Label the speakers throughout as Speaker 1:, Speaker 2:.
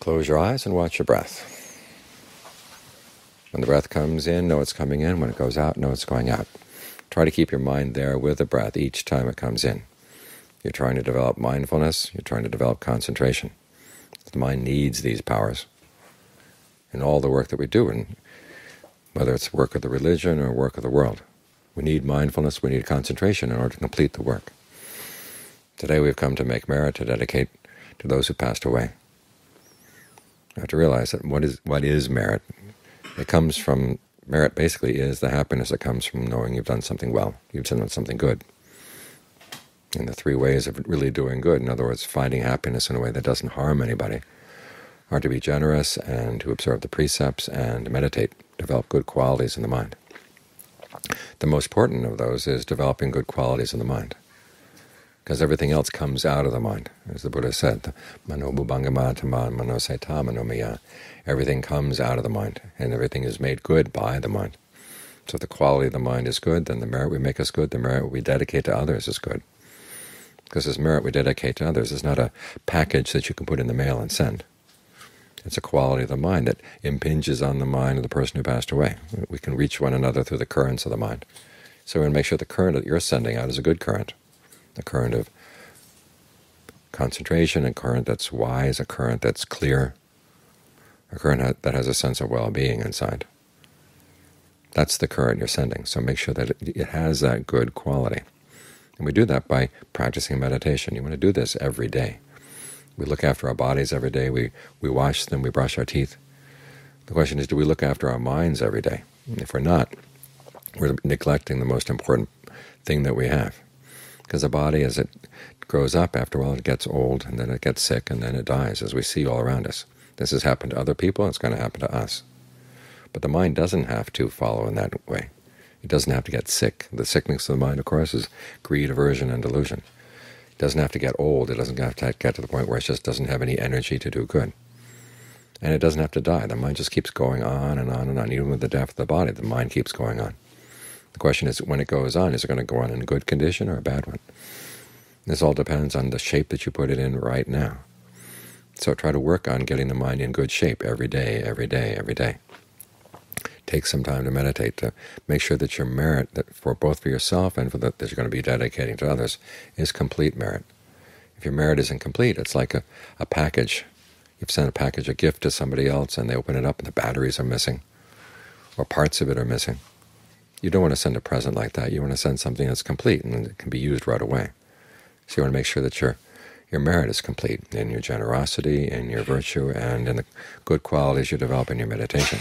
Speaker 1: Close your eyes and watch your breath. When the breath comes in, know it's coming in. When it goes out, know it's going out. Try to keep your mind there with the breath each time it comes in. You're trying to develop mindfulness. You're trying to develop concentration. The mind needs these powers in all the work that we do, and whether it's work of the religion or work of the world. We need mindfulness, we need concentration in order to complete the work. Today we've come to make merit to dedicate to those who passed away. You have to realize that what is what is merit? It comes from merit. Basically, is the happiness that comes from knowing you've done something well, you've done something good. And the three ways of really doing good, in other words, finding happiness in a way that doesn't harm anybody, are to be generous and to observe the precepts and meditate, develop good qualities in the mind. The most important of those is developing good qualities in the mind because everything else comes out of the mind. As the Buddha said, manobubbangamatama manosettha manomaya. Everything comes out of the mind, and everything is made good by the mind. So if the quality of the mind is good, then the merit we make us good, the merit we dedicate to others is good. Because this merit we dedicate to others is not a package that you can put in the mail and send. It's a quality of the mind that impinges on the mind of the person who passed away. We can reach one another through the currents of the mind. So we want to make sure the current that you're sending out is a good current a current of concentration, a current that's wise, a current that's clear, a current that has a sense of well-being inside. That's the current you're sending, so make sure that it has that good quality. And we do that by practicing meditation. You want to do this every day. We look after our bodies every day. We, we wash them. We brush our teeth. The question is, do we look after our minds every day? And if we're not, we're neglecting the most important thing that we have because the body, as it grows up, after a while it gets old, and then it gets sick, and then it dies, as we see all around us. This has happened to other people, it's going to happen to us. But the mind doesn't have to follow in that way. It doesn't have to get sick. The sickness of the mind, of course, is greed, aversion, and delusion. It doesn't have to get old. It doesn't have to get to the point where it just doesn't have any energy to do good. And it doesn't have to die. The mind just keeps going on and on and on. Even with the death of the body, the mind keeps going on. The question is, when it goes on, is it going to go on in a good condition or a bad one? This all depends on the shape that you put it in right now. So try to work on getting the mind in good shape every day, every day, every day. Take some time to meditate to make sure that your merit, that for both for yourself and for the, that you're going to be dedicating to others, is complete merit. If your merit isn't complete, it's like a, a package. You've sent a package, a gift to somebody else, and they open it up and the batteries are missing, or parts of it are missing. You don't want to send a present like that. You want to send something that's complete and it can be used right away. So you want to make sure that your your merit is complete in your generosity, in your virtue, and in the good qualities you develop in your meditation.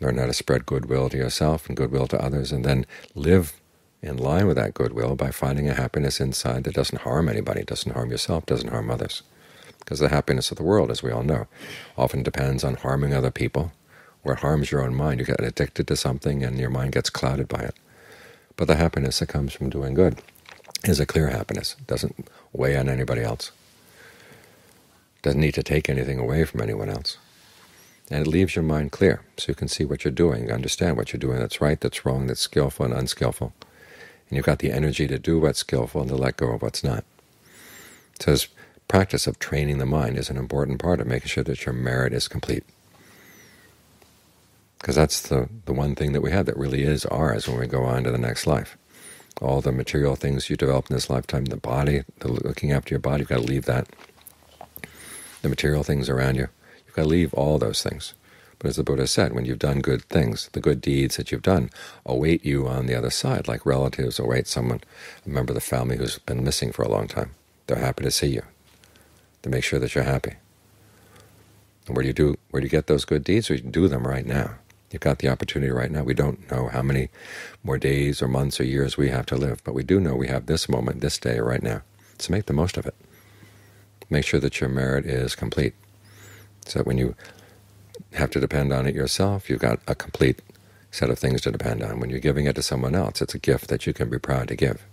Speaker 1: Learn how to spread goodwill to yourself and goodwill to others, and then live in line with that goodwill by finding a happiness inside that doesn't harm anybody, doesn't harm yourself, doesn't harm others. Because the happiness of the world, as we all know, often depends on harming other people, where it harms your own mind. You get addicted to something and your mind gets clouded by it. But the happiness that comes from doing good is a clear happiness. It doesn't weigh on anybody else. It doesn't need to take anything away from anyone else. And it leaves your mind clear, so you can see what you're doing, understand what you're doing that's right, that's wrong, that's skillful and unskillful. And you've got the energy to do what's skillful and to let go of what's not. So this practice of training the mind is an important part of making sure that your merit is complete because that's the, the one thing that we have that really is ours when we go on to the next life. All the material things you develop in this lifetime, the body, the looking after your body, you've got to leave that. The material things around you, you've got to leave all those things. But as the Buddha said, when you've done good things, the good deeds that you've done await you on the other side, like relatives await someone, a member of the family who's been missing for a long time. They're happy to see you, to make sure that you're happy. And where do you do? Where do you get those good deeds? We do them right now. You've got the opportunity right now. We don't know how many more days or months or years we have to live, but we do know we have this moment, this day, right now. So make the most of it. Make sure that your merit is complete, so that when you have to depend on it yourself, you've got a complete set of things to depend on. When you're giving it to someone else, it's a gift that you can be proud to give.